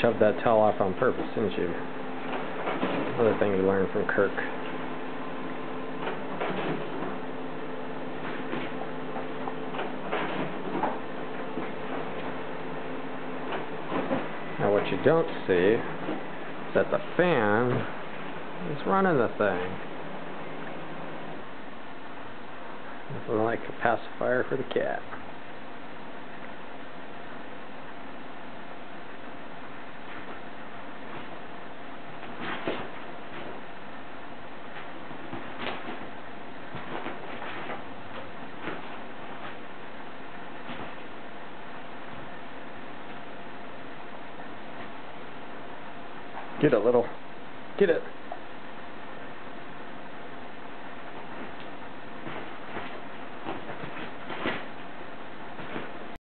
shoved that towel off on purpose, didn't you? Another thing you learned from Kirk. Now what you don't see is that the fan is running the thing. Nothing like a pacifier for the cat. Get it, little. Get it.